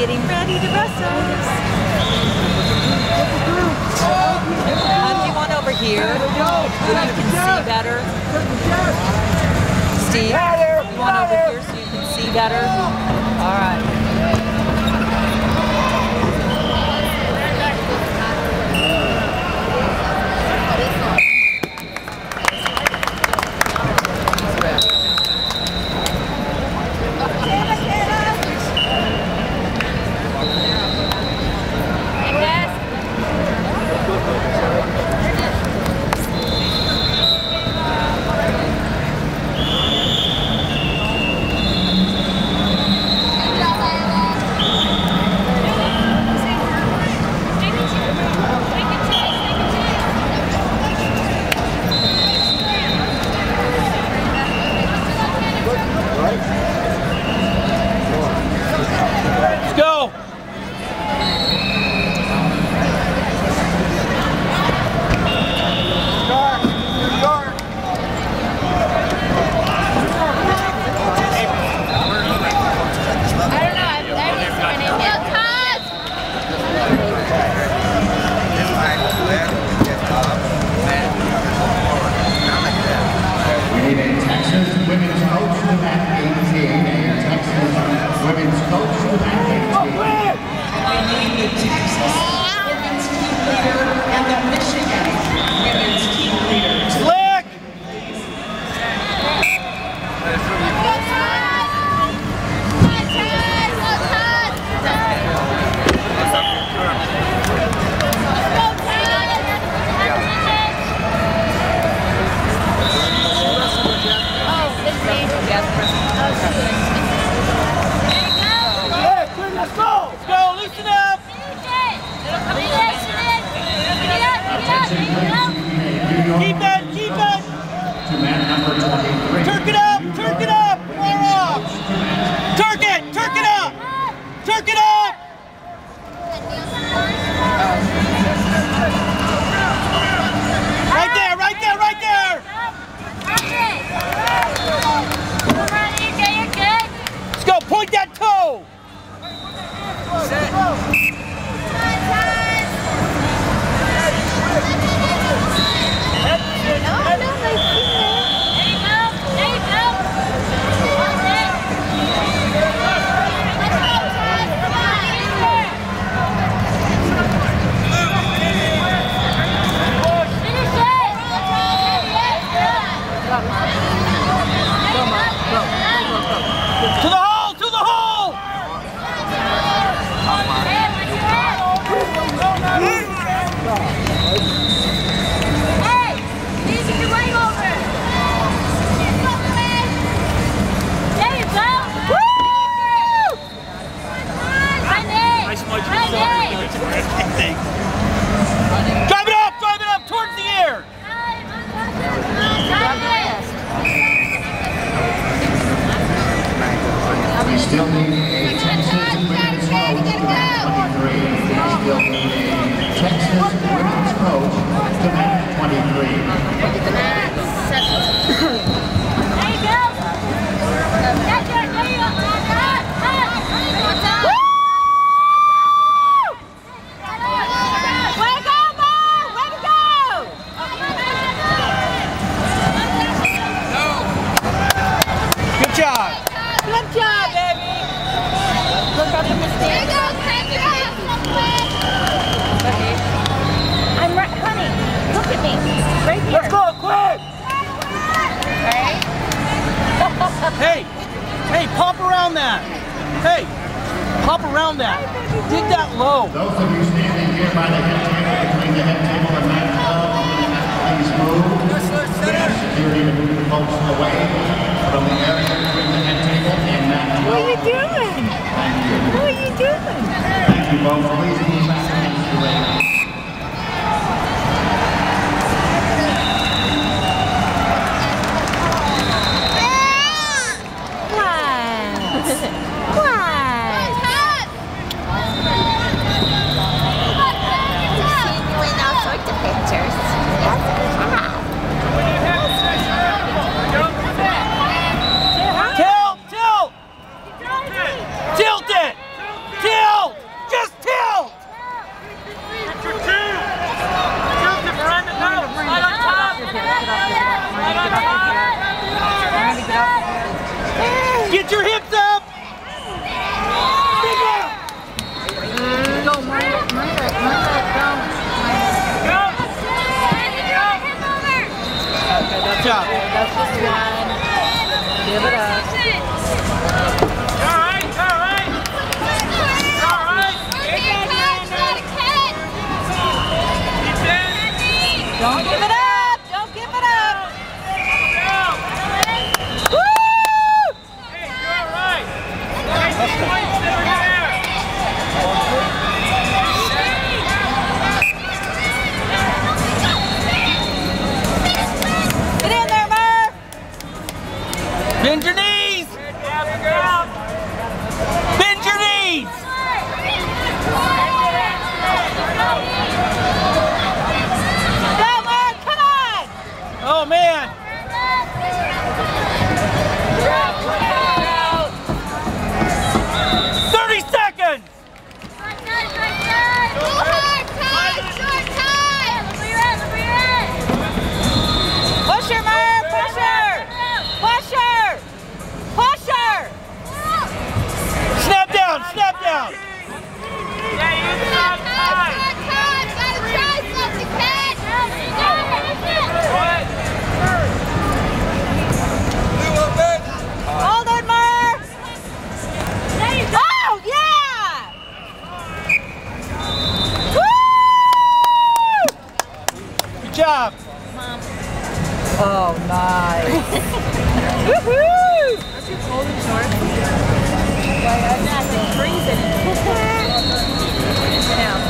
getting ready to. Um, do you want over here where you can see better? Steve, you want over here so you can see better? All right. Hey, hey, pop around that. Hey, pop around that. Dig that low. Those of you standing here by the head table, between the head table and that club, please move. Security to move folks away from the area between the head table and that What are you doing? Thank you. What are you doing? Thank you both. Please job. That's just one. Give it up. All right, all right. All right. Don't give it up. Job. Oh, nice. Woohoo! Aren't you cold and short? I'm not freezing. Now.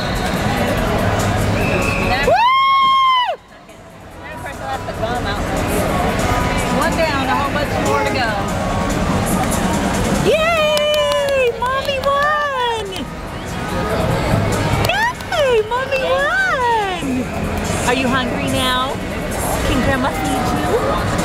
Are you hungry now? Can Grandma feed you?